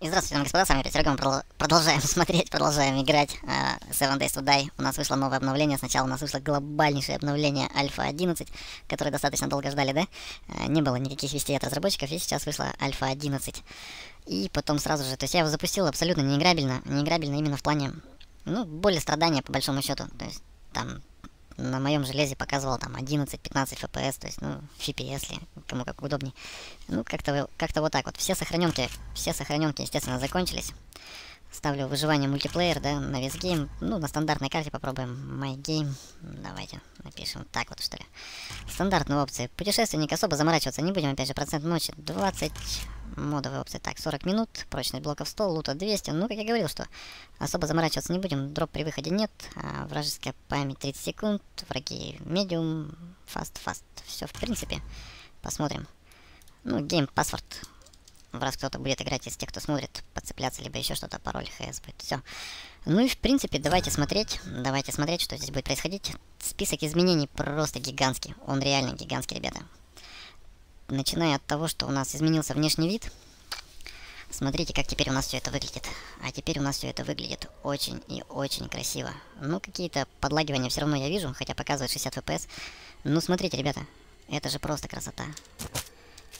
И здравствуйте, дамы и господа, с вами Серега, мы продолжаем смотреть, продолжаем играть uh, Seven Days to Die. У нас вышло новое обновление, сначала у нас вышло глобальнейшее обновление Альфа 11, которое достаточно долго ждали, да? Uh, не было никаких вестей от разработчиков, и сейчас вышло Альфа 11. И потом сразу же, то есть я его запустил абсолютно неиграбельно, неиграбельно именно в плане, ну, более страдания по большому счету, то есть там на моем железе показывал там 11-15 FPS, то есть, ну, FPS, ли, кому как удобней. Ну, как-то как вот так вот. Все сохраненки, все сохраненки, естественно, закончились. Ставлю выживание мультиплеер, да, Navezgane. Ну, на стандартной карте попробуем. My game. Давайте напишем так вот, что ли. Стандартные опции. Путешественник особо заморачиваться не будем. Опять же, процент ночи 20. Модовые опции. Так, 40 минут. Прочность блоков 100. Лута 200. Ну, как я говорил, что особо заморачиваться не будем. Дроп при выходе нет. А, вражеская память 30 секунд. Враги medium. Fast, fast. Все, в принципе. Посмотрим. Ну, game password, раз кто-то будет играть из тех, кто смотрит, подцепляться, либо еще что-то, пароль ХС будет. Все. Ну и в принципе, давайте смотреть, давайте смотреть, что здесь будет происходить. Список изменений просто гигантский. Он реально гигантский, ребята. Начиная от того, что у нас изменился внешний вид. Смотрите, как теперь у нас все это выглядит. А теперь у нас все это выглядит очень и очень красиво. Ну, какие-то подлагивания все равно я вижу, хотя показывает 60 FPS. Ну, смотрите, ребята, это же просто красота.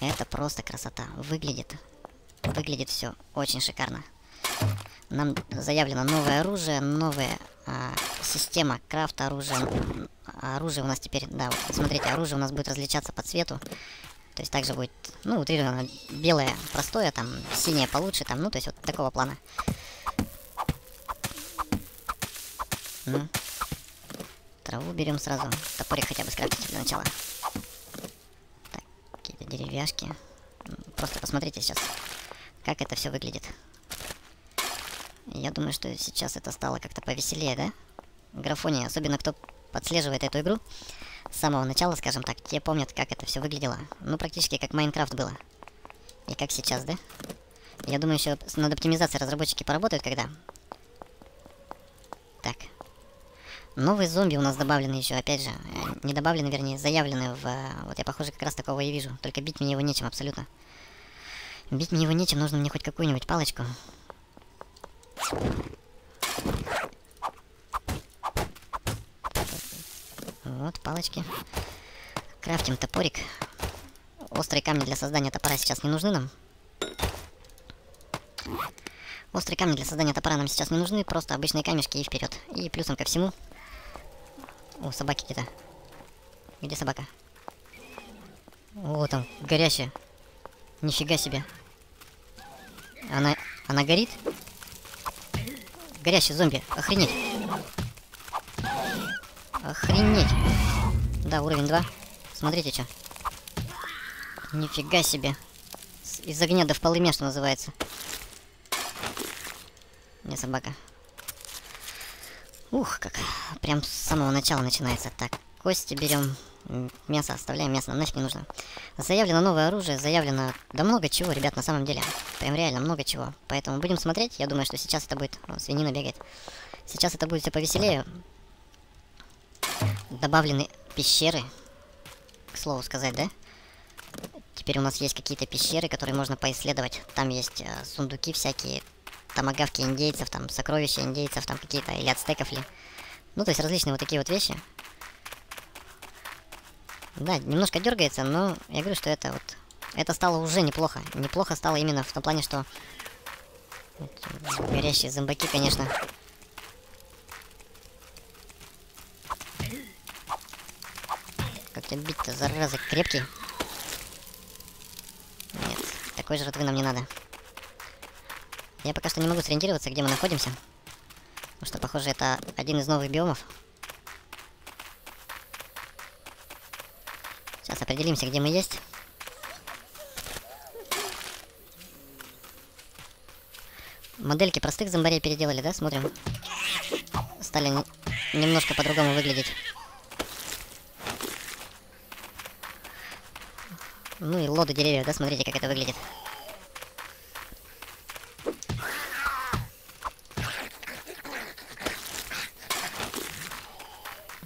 Это просто красота. Выглядит, выглядит все очень шикарно. Нам заявлено новое оружие, новая а, система крафта оружия. Оружие у нас теперь, да, вот, смотрите, оружие у нас будет различаться по цвету. То есть также будет, ну, утрированно белое простое, там, синее получше, там, ну, то есть вот такого плана. Ну. Траву берем сразу. Топорик хотя бы скрафтить для начала деревяшки. Просто посмотрите сейчас, как это все выглядит. Я думаю, что сейчас это стало как-то повеселее, да? Графония, особенно кто подслеживает эту игру с самого начала, скажем так, те помнят, как это все выглядело. Ну, практически как Майнкрафт было. И как сейчас, да? Я думаю, еще над оптимизацией разработчики поработают, когда... Так, Новые зомби у нас добавлены еще, опять же. Э, не добавлены, вернее, заявлены в... Э, вот я, похоже, как раз такого и вижу. Только бить мне его нечем абсолютно. Бить мне его нечем, нужно мне хоть какую-нибудь палочку. Вот, палочки. Крафтим топорик. Острые камни для создания топора сейчас не нужны нам. Острые камни для создания топора нам сейчас не нужны, просто обычные камешки и вперед. И плюсом ко всему о, собаки где-то. Где собака? О, там, горящая. Нифига себе. Она, она горит? Горящий зомби. Охренеть. Охренеть. Да, уровень 2. Смотрите, что. Нифига себе. Из огня до в что называется. Не собака. Ух, как прям с самого начала начинается. Так, кости берем, мясо оставляем, мясо нам нафиг не нужно. Заявлено новое оружие, заявлено... Да много чего, ребят, на самом деле. Прям реально много чего. Поэтому будем смотреть. Я думаю, что сейчас это будет... О, свинина бегает. Сейчас это будет все повеселее. Добавлены пещеры. К слову сказать, да? Теперь у нас есть какие-то пещеры, которые можно поисследовать. Там есть э, сундуки всякие, томагавки индейцев, там, сокровища индейцев, там, какие-то, или ацтеков ли. Ну, то есть различные вот такие вот вещи. Да, немножко дергается, но я говорю, что это вот... Это стало уже неплохо. Неплохо стало именно в том плане, что... Вот, горящие зомбаки, конечно... Как тебя бить-то, зараза, крепкий? Нет, такой жратвы нам не надо. Я пока что не могу сориентироваться, где мы находимся. Потому что, похоже, это один из новых биомов. Сейчас определимся, где мы есть. Модельки простых зомбарей переделали, да? Смотрим. Стали не немножко по-другому выглядеть. Ну и лоды деревьев, да? Смотрите, как это выглядит.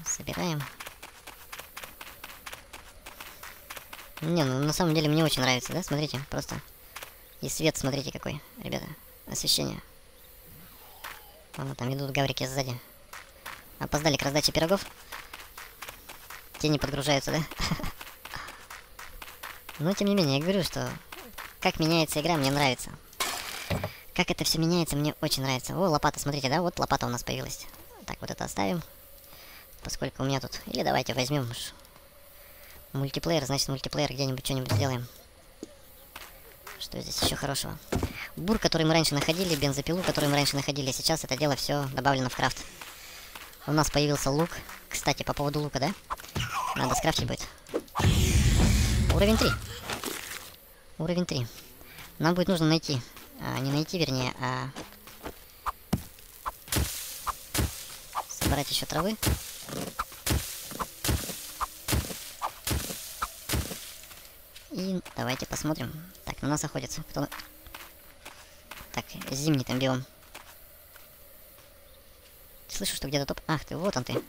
Собираем. Не, ну на самом деле мне очень нравится, да? Смотрите, просто И свет, смотрите, какой, ребята. Освещение. Вон там идут гаврики сзади. Опоздали к раздаче пирогов. Тени подгружаются, да? Но, тем не менее, я говорю, что как меняется игра, мне нравится. Как это все меняется, мне очень нравится. О, лопата, смотрите, да? Вот лопата у нас появилась. Так, вот это оставим. Поскольку у меня тут... Или давайте возьмем мультиплеер, значит мультиплеер где-нибудь что-нибудь сделаем. Что здесь еще хорошего? Бур, который мы раньше находили, бензопилу, которую мы раньше находили, сейчас это дело все добавлено в крафт. У нас появился лук. Кстати, по поводу лука, да? Надо скрафтить будет. Уровень 3. Уровень 3. Нам будет нужно найти. А, не найти, вернее, а... Собрать еще травы. И давайте посмотрим. Так, на нас охотится. Кто... Так, зимний там биом. Слышу, что где-то топ... Ах ты, вот он ты.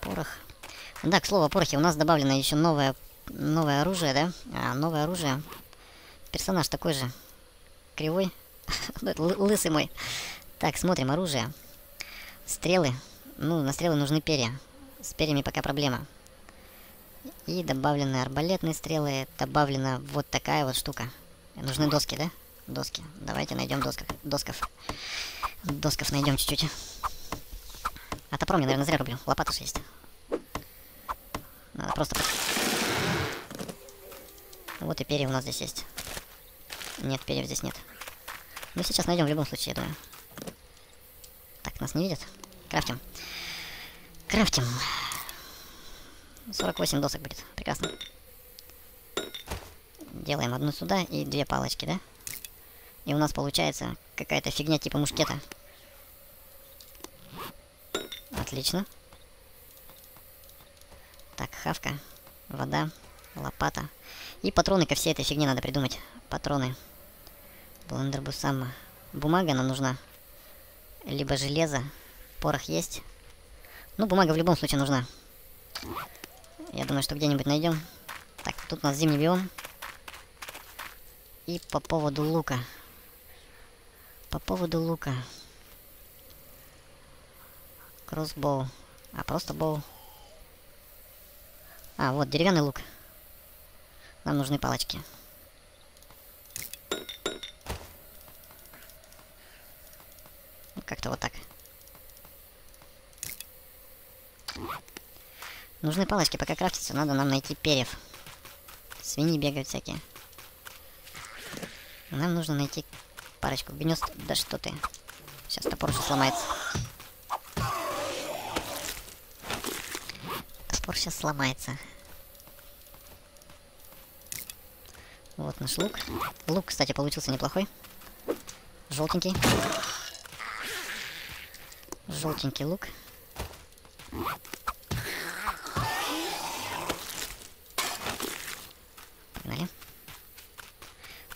Порох. Да, к слову о у нас добавлено еще новое, новое оружие, да? А, новое оружие. Персонаж такой же. Кривой. Лысый мой. Так, смотрим оружие. Стрелы. Ну, на стрелы нужны перья. С перьями пока проблема. И добавлены арбалетные стрелы. Добавлена вот такая вот штука. Нужны доски, да? Доски. Давайте найдем досков. Досков. Досков найдем чуть-чуть. А топором я, наверное, зря рублю. Лопата же есть. Надо просто... Вот и перья у нас здесь есть. Нет, перьев здесь нет. Ну, сейчас найдем в любом случае, я думаю. Так, нас не видят. Крафтим. Крафтим. 48 досок будет. Прекрасно. Делаем одну сюда и две палочки, да? И у нас получается какая-то фигня типа мушкета. Отлично. Так, хавка, вода, лопата. И патроны ко всей этой фигне надо придумать. Патроны. Блендербусама. Бумага нам нужна. Либо железо. Порох есть. Ну, бумага в любом случае нужна. Я думаю, что где-нибудь найдем. Так, тут у нас зимний биом. И по поводу лука. По поводу лука. Кроссбоу. А, просто боу. А, вот, деревянный лук. Нам нужны палочки. Как-то вот так. Нужны палочки, пока крафтится, надо нам найти перьев. Свиньи бегают всякие. Нам нужно найти парочку гнезд. Да что ты. Сейчас топор сломается. Топор сейчас сломается. Вот наш лук. Лук, кстати, получился неплохой. Желтенький. Желтенький лук.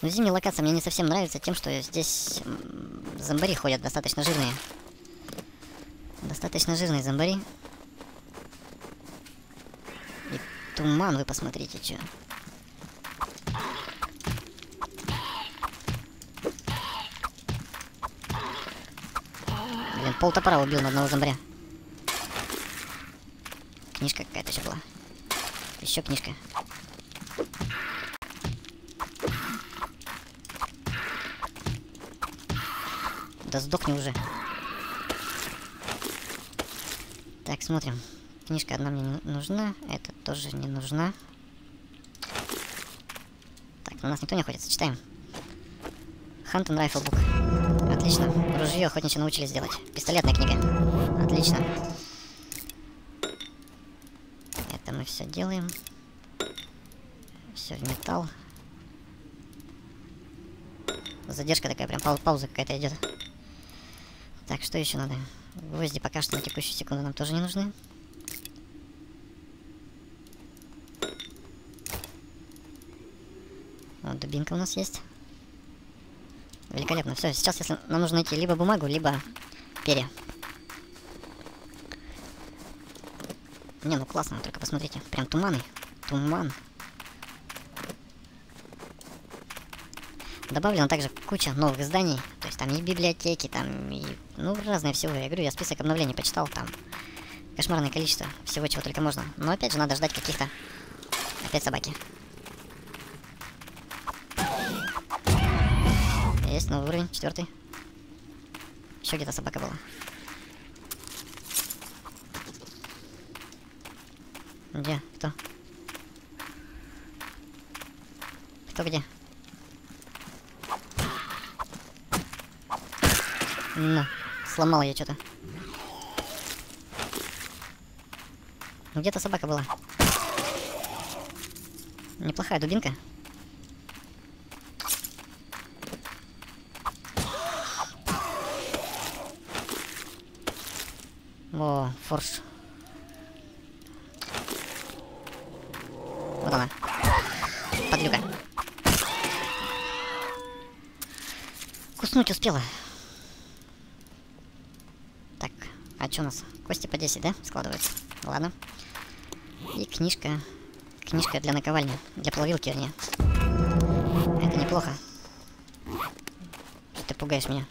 Но зимняя локация мне не совсем нравится тем, что здесь зомбари ходят достаточно жирные. Достаточно жирные зомбари. И туман, вы посмотрите, что. Блин, пол топора убил на одного зомбаря. Книжка какая-то еще была. Еще книжка. Да сдохни уже. Так, смотрим. Книжка одна мне не нужна, эта тоже не нужна. Так, у нас никто не охотится, читаем. Hunt and. Отлично. Ружье охотничьи научились делать. Пистолетная книга. Отлично. Это мы все делаем. Все в металл. Задержка такая, прям пау пауза какая-то идет. Так, что еще надо? Гвозди пока что на текущую секунду нам тоже не нужны. Вот дубинка у нас есть. Великолепно. Все, сейчас если нам нужно найти либо бумагу, либо перья. Не, ну классно, только посмотрите. Прям туманы. Туман. Добавлено также куча новых зданий. То есть там и библиотеки, там и... Ну, разное всего. Я говорю, я список обновлений почитал, там кошмарное количество всего, чего только можно. Но опять же, надо ждать каких-то... Опять собаки. Есть новый уровень, четвертый. Еще где-то собака была. Где? Кто? Кто где? На, сломала я что-то. Ну где-то собака была. Неплохая дубинка. О, форс. Вот она. Подлюка. Куснуть успела. Так, а что у нас? Кости по 10, да, складывается? Ладно. И книжка. Книжка для наковальни. Для плавилки, вернее. Это неплохо. Ты пугаешь меня?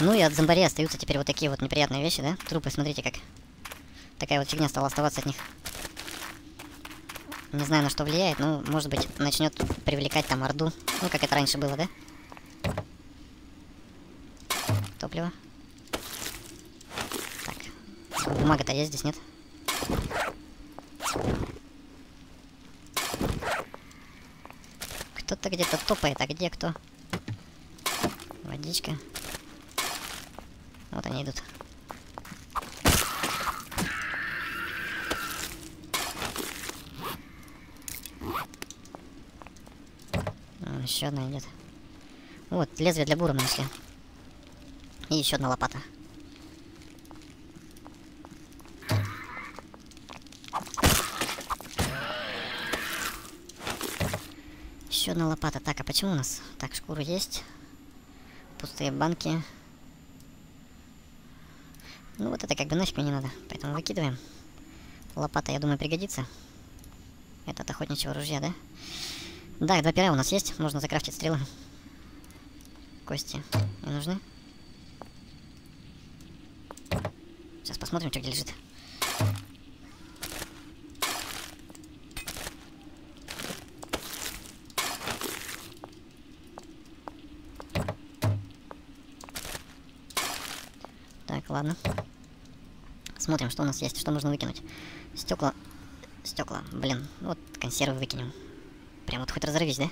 Ну и от зомбарей остаются теперь вот такие вот неприятные вещи, да? Трупы, смотрите как. Такая вот фигня стала оставаться от них. Не знаю, на что влияет, но, может быть, начнет привлекать там орду. Ну, как это раньше было, да? Топливо. Так. Бумага-то есть здесь, нет? Кто-то где-то топает, а где кто? Водичка. Вот они идут. еще одна идет. Вот, лезвие для бура мы нашли. И еще одна лопата. Еще одна лопата. Так, а почему у нас? Так, шкуру есть. Пустые банки. Ну вот это как бы нафиг мне не надо, поэтому выкидываем. Лопата, я думаю, пригодится. Это от охотничьего ружья, да? Да, два пера у нас есть, можно закрафтить стрелы. Кости не нужны. Сейчас посмотрим, что где лежит. Так, ладно. Смотрим, что у нас есть, что можно выкинуть. Стекла. Стекла, блин. Вот консервы выкинем. Прям вот хоть разорвись, да?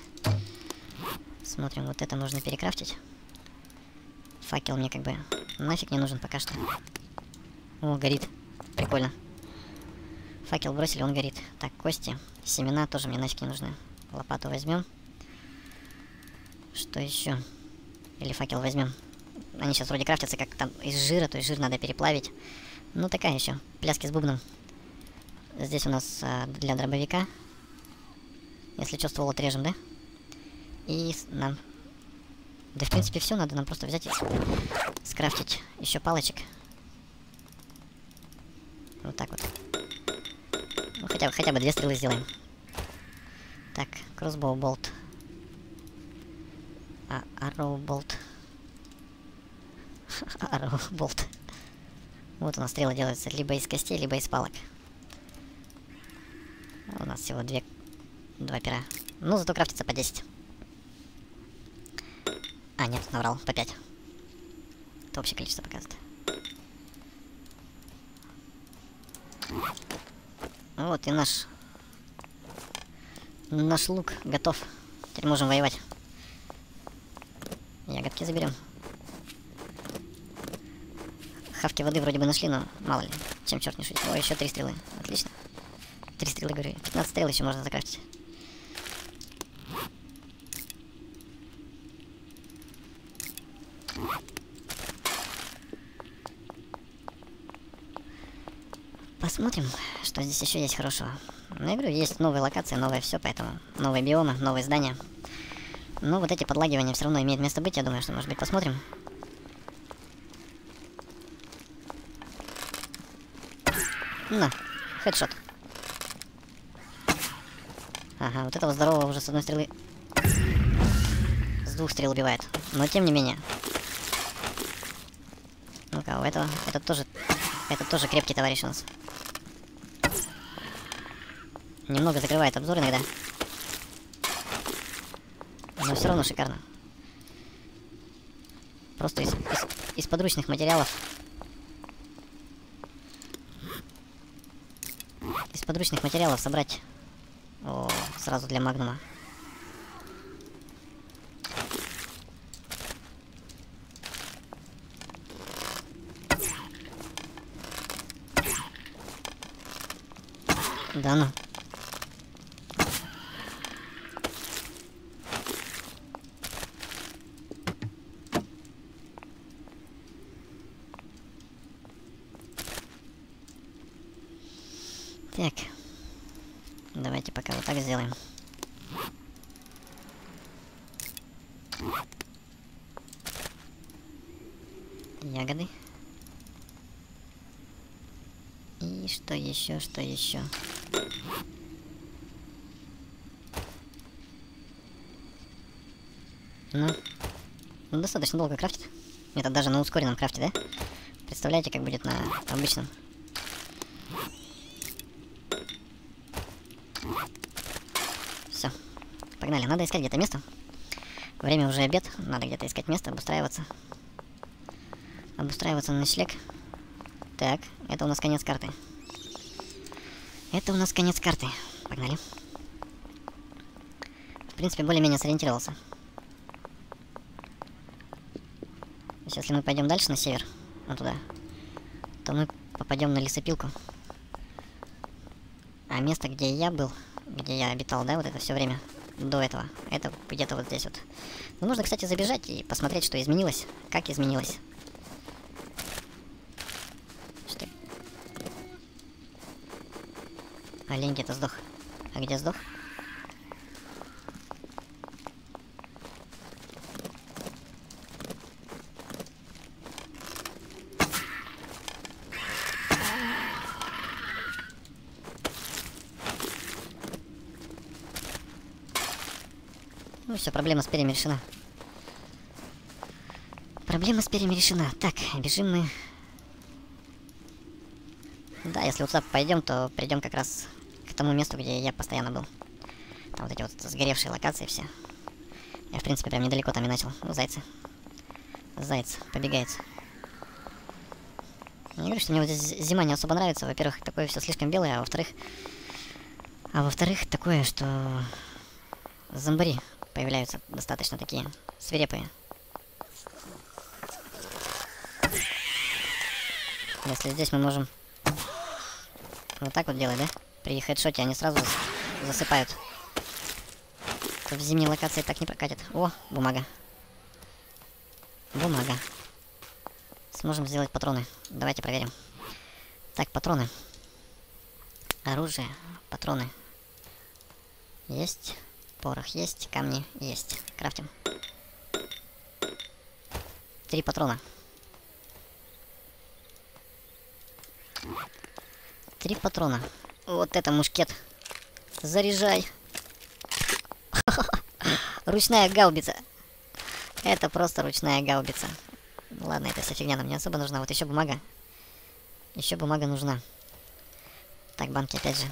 Смотрим, вот это нужно перекрафтить. Факел мне как бы нафиг не нужен пока что. О, горит. Прикольно. Факел бросили, он горит. Так, кости, семена тоже мне нафиг не нужны. Лопату возьмем. Что еще? Или факел возьмем. Они сейчас вроде крафтятся как там из жира, то есть жир надо переплавить. Ну, такая еще. Пляски с бубном. Здесь у нас а, для дробовика. Если что, ствол отрежем, да? И нам... Да, в принципе, все. Надо нам просто взять и скрафтить еще палочек. Вот так вот. Ну, хотя бы, хотя бы две стрелы сделаем. Так, кроссбоу болт. А, arrow болт. болт. Вот у нас стрелы делаются либо из костей, либо из палок. У нас всего две, два пера. Ну, зато крафтится по 10. А, нет, наврал, по 5. Это общее количество показывает. Вот и наш... Наш лук готов. Теперь можем воевать. Ягодки заберем. Хавки воды вроде бы нашли, но мало ли. Чем черт не шутит. О, еще три стрелы. Отлично. Три стрелы, говорю. 15 стрел еще можно закрафтить. Посмотрим, что здесь еще есть хорошего. Ну, я говорю, есть новые локации, новое все, поэтому новые биомы, новые здания. Но вот эти подлагивания все равно имеют место быть, я думаю, что, может быть, посмотрим. На, хедшот. Ага, вот этого здорового уже с одной стрелы... С двух стрел убивает. Но тем не менее. Ну-ка, у этого... Это тоже... Это тоже крепкий товарищ у нас. Немного закрывает обзор иногда. Но все равно шикарно. Просто из, из, из подручных материалов. Из подручных материалов собрать о, сразу для магнума. Да ну. Так. Давайте пока вот так сделаем. Ягоды. И что еще, что еще? Ну, ну, достаточно долго крафтит. Это даже на ускоренном крафте, да? Представляете, как будет на обычном? Все. Погнали. Надо искать где-то место. Время уже обед. Надо где-то искать место, обустраиваться. Обустраиваться на ночлег. Так, это у нас конец карты. Это у нас конец карты. Погнали. В принципе, более-менее сориентировался. Если мы пойдем дальше на север, вот туда, то мы попадем на лесопилку. А место, где я был, где я обитал, да, вот это все время до этого, это где-то вот здесь вот. Ну, нужно, кстати, забежать и посмотреть, что изменилось, как изменилось. Что? Олень где-то сдох. А где сдох? Все, проблема с перьями решена. Проблема с перьями решена. Так, бежим мы. Да, если вот сюда пойдем, то придем как раз к тому месту, где я постоянно был. Там вот эти вот сгоревшие локации все. Я, в принципе, прям недалеко там и начал. Ну, зайцы. Заяц, побегает. Не говорю, что мне вот здесь зима не особо нравится. Во-первых, такое все слишком белое, а во-вторых... А во-вторых, такое, что... Зомбари появляются достаточно такие свирепые. Если здесь мы можем вот так вот делать, да? При хедшоте они сразу засыпают. То в зимней локации так не прокатит. О, бумага. Бумага. Сможем сделать патроны. Давайте проверим. Так, патроны. Оружие, патроны. Есть. Порох есть, камни есть. Крафтим. Три патрона. Три патрона. Вот это мушкет. Заряжай. Ручная гаубица. Это просто ручная гаубица. Ладно, это вся фигня нам не особо нужна. Вот еще бумага. Еще бумага нужна. Так, банки опять же.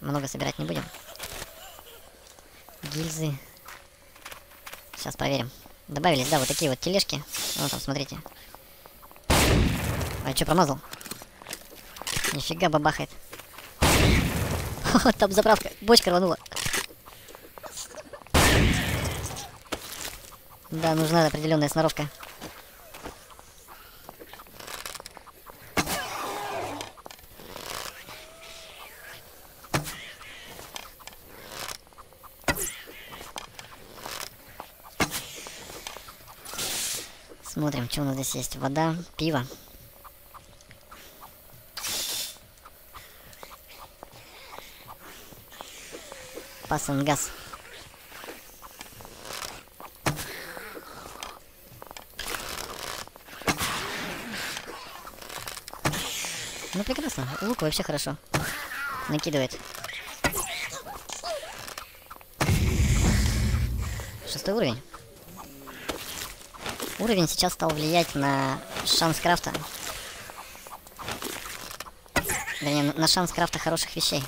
Много собирать не будем. Гильзы. Сейчас проверим. Добавились, да, вот такие вот тележки. Вот там, смотрите. А что, промазал? Нифига бабахает. Там заправка. Бочка рванула. Да, нужна определенная сноровка. Смотрим, что у нас здесь есть. Вода, пиво. Пасангаз. Ну, прекрасно. Лук вообще хорошо. Накидывает. Шестой уровень. Уровень сейчас стал влиять на шанс крафта. Вернее, на шанс крафта хороших вещей.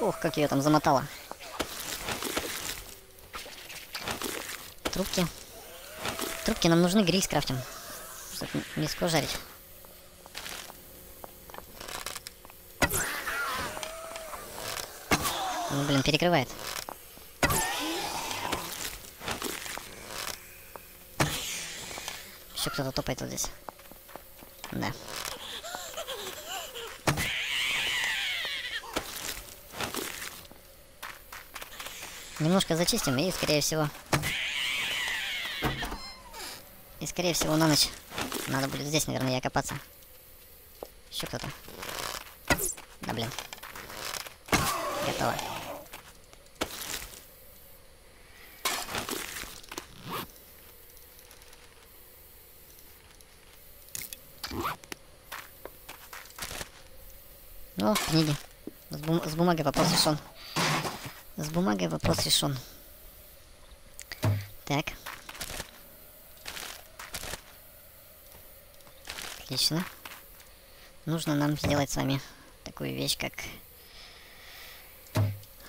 Ох, как ее там замотало. Трубки. Трубки нам нужны, гриль скрафтим. Чтобы мяско жарить. Блин, перекрывает. Еще кто-то топает вот здесь. Да. Немножко зачистим и, скорее всего... И, скорее всего, на ночь надо будет здесь, наверное, я копаться. Еще кто-то. Да, блин. Готово. О, книги. С, бум с бумагой вопрос решен. С бумагой вопрос решен. Так. Отлично. Нужно нам сделать с вами такую вещь, как...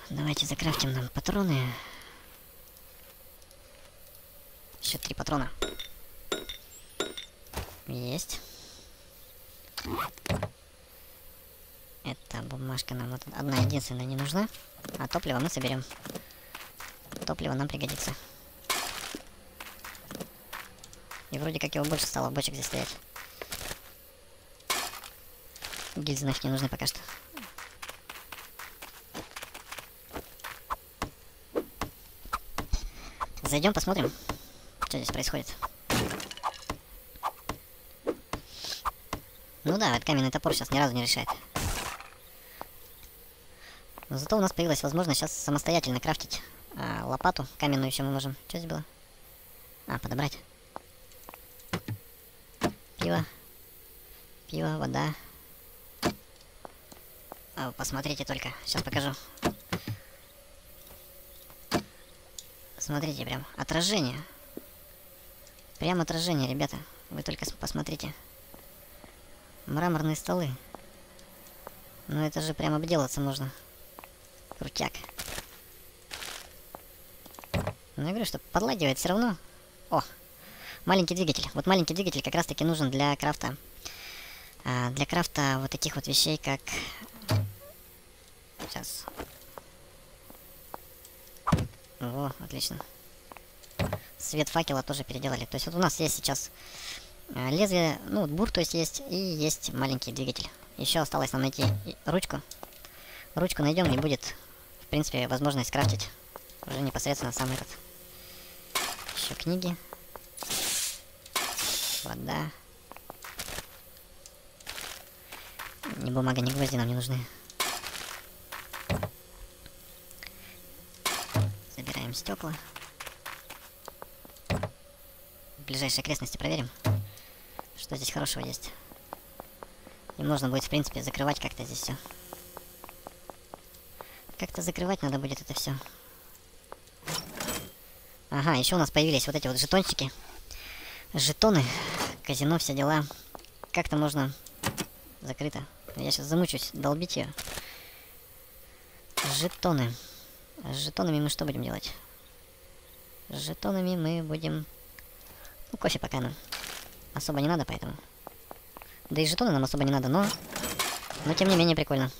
Давайте закрафтим нам патроны. Еще три патрона. Есть. Бумажка нам вот одна единственная не нужна. А топливо мы соберем. Топливо нам пригодится. И вроде как его больше стало бочек здесь стоять. Гильзы нафиг не нужны пока что. Зайдем, посмотрим, что здесь происходит. Ну да, этот каменный топор сейчас ни разу не решает. Но зато у нас появилась возможность сейчас самостоятельно крафтить а, лопату. Каменную еще мы можем. Что здесь было? А, подобрать. Пиво. Пиво, вода. А, посмотрите только. Сейчас покажу. Смотрите, прям отражение. Прям отражение, ребята. Вы только посмотрите. Мраморные столы. Ну это же прям обделаться можно. Крутяк. Ну, я говорю, что подлагивает все равно. О, маленький двигатель. Вот маленький двигатель как раз-таки нужен для крафта. А, для крафта вот таких вот вещей, как... Сейчас. Во, отлично. Свет факела тоже переделали. То есть вот у нас есть сейчас а, лезвие, ну, бур, то есть есть, и есть маленький двигатель. Еще осталось нам найти ручку. Ручку найдем, и будет принципе, возможность крафтить уже непосредственно сам этот. Еще книги. Вода. Ни бумага, ни гвозди нам не нужны. Забираем стекла. В ближайшей окрестности проверим, что здесь хорошего есть. И можно будет, в принципе, закрывать как-то здесь все. Как-то закрывать надо будет это все. Ага, еще у нас появились вот эти вот жетончики. Жетоны, казино, все дела. Как-то можно... Закрыто. Я сейчас замучусь долбить ее. Жетоны. С жетонами мы что будем делать? С жетонами мы будем... Ну, кофе пока нам особо не надо, поэтому... Да и жетоны нам особо не надо, но... Но тем не менее прикольно.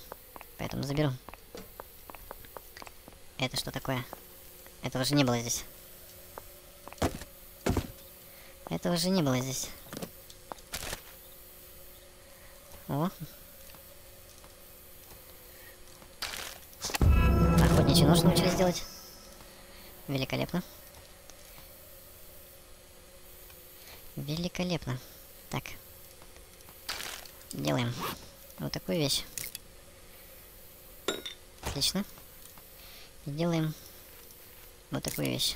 Поэтому заберу. Это что такое? Этого же не было здесь. Этого же не было здесь. О. Охотничий нож научились делать. Великолепно. Великолепно. Так. Делаем вот такую вещь. Отлично. И делаем вот такую вещь.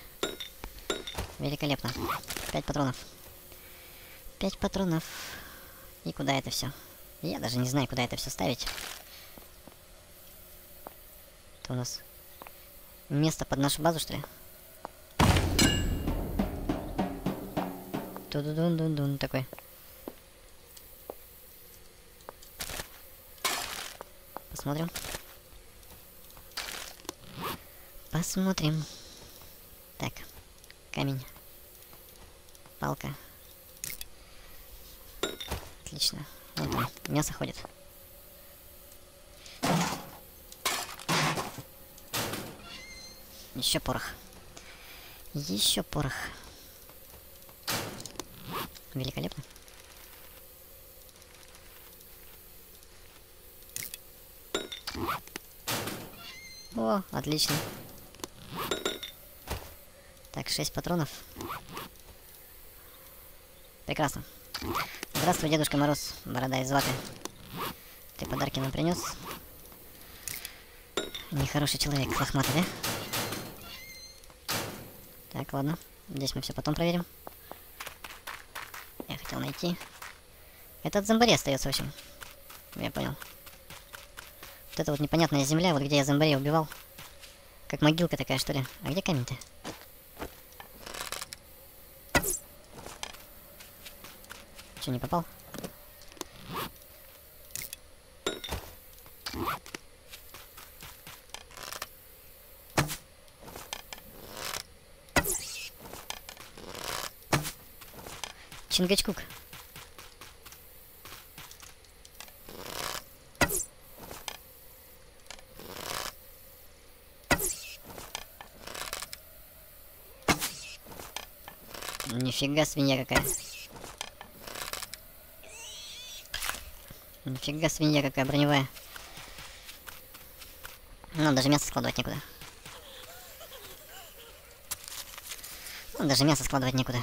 Великолепно. Пять патронов. Пять патронов. И куда это все? Я даже не знаю, куда это все ставить. Это у нас место под нашу базу, что ли? Ту-ду-дун-дун-дун такой. Посмотрим. Посмотрим. Так, камень. Палка. Отлично. Вон там мясо ходит. Еще порох. Еще порох. Великолепно. О, отлично. Так, 6 патронов. Прекрасно. Здравствуй, Дедушка Мороз, борода из ваты. Ты подарки нам принес? Нехороший человек, лохматый, да? Так, ладно. Здесь мы все потом проверим. Я хотел найти. Этот зомбари остается, в общем. Я понял. Вот это вот непонятная земля, вот где я зомбарей убивал. Как могилка такая, что ли. А где камень-то? Че, не попал? Чингачкук. Нифига свинья какая. Нифига свинья какая броневая. Ну, даже мясо складывать некуда. Ну, даже мясо складывать некуда.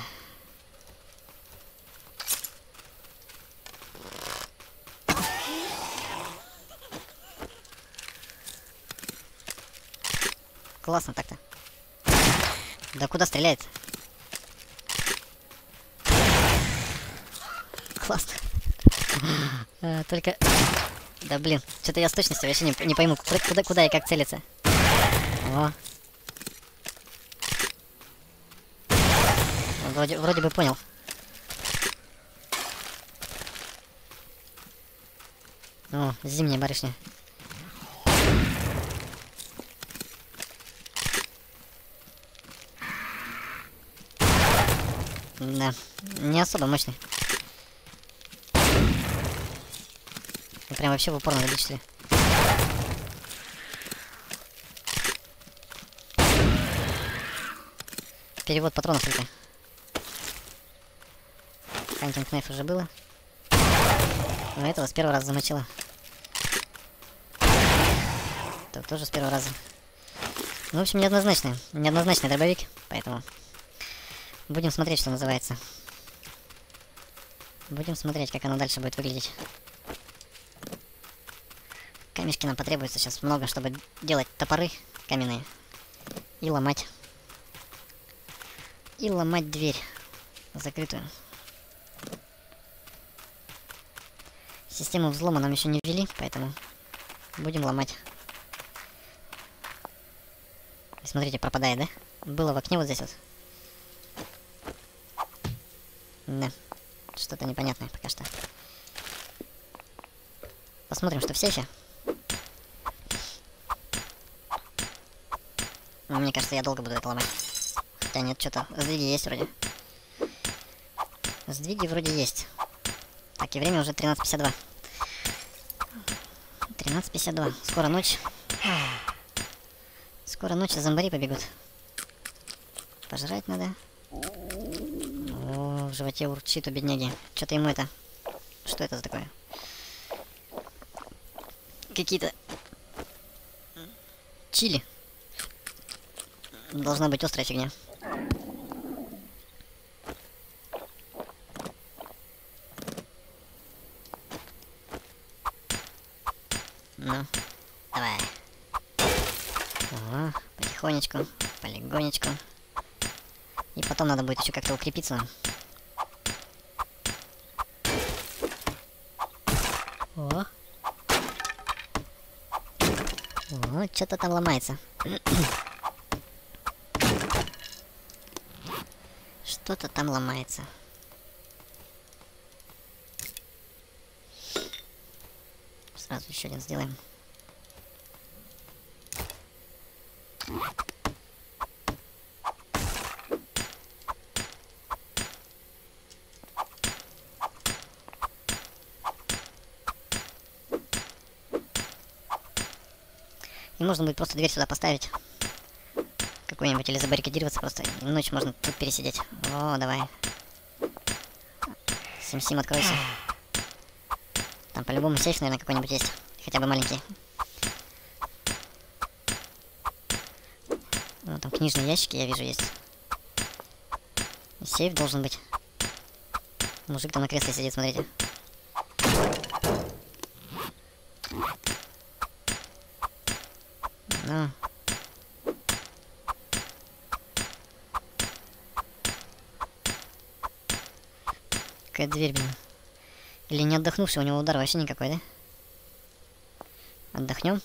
Классно так-то. Да куда стреляет? Классно. Только... Да блин, что-то я с точностью вообще не, не пойму, куда, куда и как целиться. О. Вроде, вроде бы понял. О, зимняя барышня. Да, не особо мощный. Прям вообще в упор надо бить, что ли? Перевод патронов только. Hunting Knife уже было. Но этого с первого раза замочила. Это тоже с первого раза. Ну, в общем, неоднозначный. Неоднозначный дробовик, поэтому... Будем смотреть, что называется. Будем смотреть, как оно дальше будет выглядеть. Камешки нам потребуется сейчас много, чтобы делать топоры каменные. И ломать. И ломать дверь закрытую. Систему взлома нам еще не ввели, поэтому будем ломать. Смотрите, пропадает, да? Было в окне вот здесь вот. Да. Что-то непонятное пока что. Посмотрим, что в сейфе. Но мне кажется, я долго буду это ломать. Хотя нет, что-то. Сдвиги есть вроде. Сдвиги вроде есть. Так, и время уже 13.52. 13.52. Скоро ночь. Скоро ночь, зомбари побегут. Пожрать надо в животе урчит у бедняги. Что-то ему это... Что это за такое? Какие-то... Чили. Должна быть острая фигня. Ну, давай. О, потихонечку, полигонечку. И потом надо будет еще как-то укрепиться. О. О, что-то там ломается. Что-то там ломается. Сразу еще один сделаем. И можно будет просто дверь сюда поставить. Какую-нибудь или забаррикадироваться просто. Ночь можно тут пересидеть. О, давай. Сим-сим, откройся. Там по-любому сейф, наверное, какой-нибудь есть. Хотя бы маленький. Ну, там книжные ящики, я вижу, есть. И сейф должен быть. Мужик там на кресле сидит, смотрите. Ну. Какая дверь, блин. Или не отдохнувший, у него удар вообще никакой, да? Отдохнем.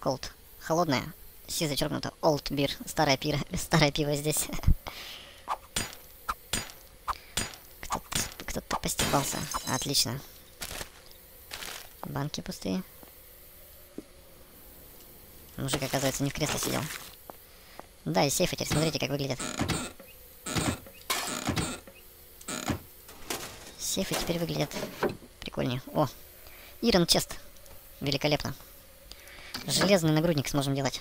Колд. Холодная. Си зачеркнуто. Олд бир. Старое пиво. Старое пиво здесь. Кто-то кто постепался. Отлично. Банки пустые. Мужик, оказывается, не в кресле сидел. Да, и сейфы теперь, смотрите, как выглядят. Сейфы теперь выглядят прикольнее. О, Ирон Чест. Великолепно. Железный нагрудник сможем делать.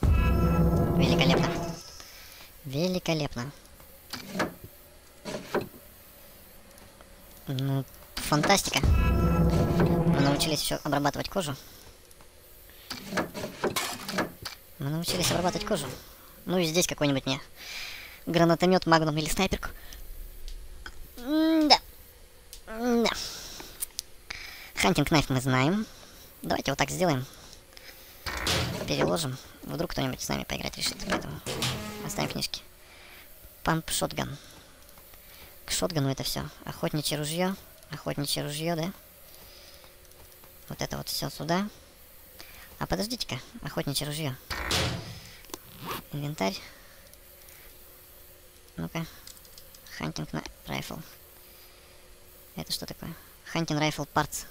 Великолепно. Великолепно. Ну, фантастика. Мы научились еще обрабатывать кожу. Мы научились обрабатывать кожу. Ну и здесь какой-нибудь мне гранатомет, магнум или снайперку. да. Да. Хантинг найф мы знаем. Давайте вот так сделаем. Переложим. Вдруг кто-нибудь с нами поиграть решит. Поэтому оставим книжки. Pump shotgun. К шотгану это все. Охотничье ружье. Охотничье ружье, да? Вот это вот все сюда. А подождите-ка, охотничье ружье. Инвентарь. Ну-ка. Hunting на rifle. Это что такое? Hunting rifle parts.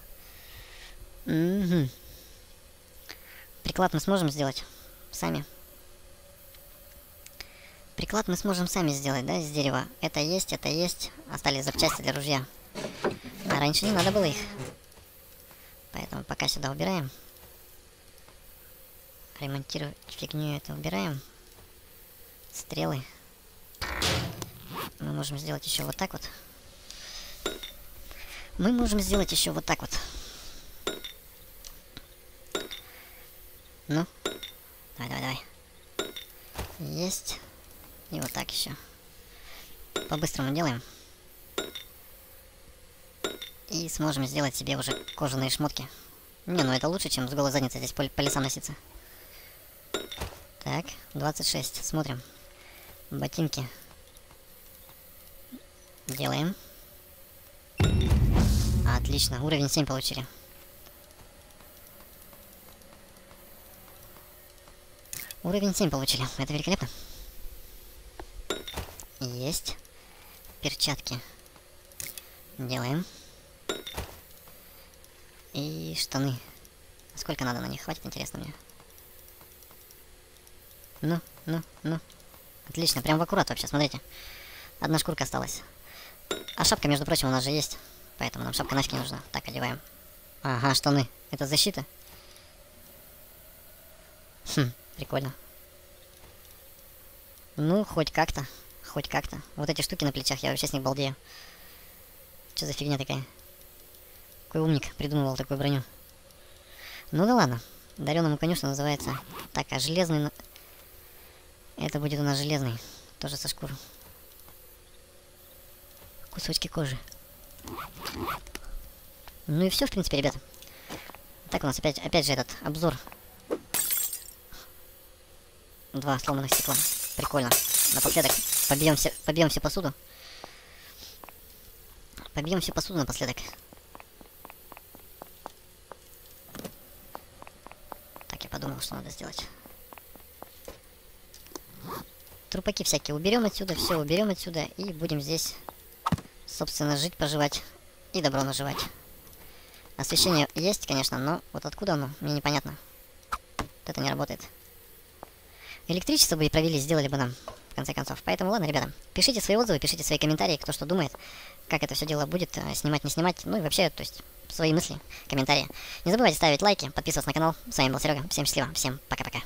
Угу. Приклад мы сможем сделать сами. Приклад мы сможем сами сделать, да, из дерева. Это есть, это есть. Остались запчасти для ружья. А раньше не надо было их. Поэтому пока сюда убираем ремонтировать фигню это убираем. Стрелы. Мы можем сделать еще вот так вот. Мы можем сделать еще вот так вот. Ну. Давай, давай, давай. Есть. И вот так еще. По-быстрому делаем. И сможем сделать себе уже кожаные шмотки. Не, ну это лучше, чем с голой задницей здесь по, по лесам носиться. Так, 26. Смотрим. Ботинки. Делаем. Отлично, уровень 7 получили. Уровень 7 получили. Это великолепно. Есть. Перчатки. Делаем. И штаны. Сколько надо на них? Хватит, интересно мне. Ну, ну, ну. Отлично, прям в аккурат вообще, смотрите. Одна шкурка осталась. А шапка, между прочим, у нас же есть. Поэтому нам шапка нафиг не нужна. Так, одеваем. Ага, штаны. Это защита? Хм, прикольно. Ну, хоть как-то. Хоть как-то. Вот эти штуки на плечах, я вообще с них балдею. Что за фигня такая? Какой умник придумывал такую броню. Ну да ладно. Дареному коню, что называется. Так, а железный... Это будет у нас железный. Тоже со шкуры. Кусочки кожи. Ну и все, в принципе, ребята. Так у нас опять, опять же этот обзор два сломанных стекла. Прикольно. Напоследок побьем все, побьем всю посуду. Побьем всю посуду напоследок. Так, я подумал, что надо сделать. Трупаки всякие уберем отсюда, все уберем отсюда и будем здесь, собственно, жить, поживать и добро наживать. Освещение есть, конечно, но вот откуда оно, мне непонятно. Вот это не работает. Электричество бы и провели, сделали бы нам, в конце концов. Поэтому, ладно, ребята, пишите свои отзывы, пишите свои комментарии, кто что думает, как это все дело будет, э, снимать, не снимать, ну и вообще, то есть, свои мысли, комментарии. Не забывайте ставить лайки, подписываться на канал. С вами был Серега, всем счастливо, всем пока-пока.